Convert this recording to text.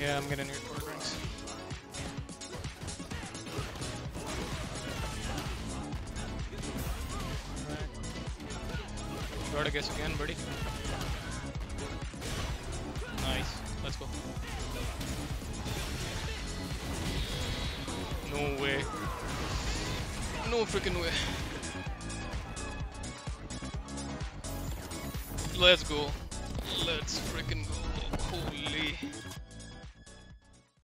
Yeah, I'm getting your core drinks. Alright. Gotta guess again, buddy. Nice. Let's go. No way. No freaking way. Let's go. Let's freaking go. Holy.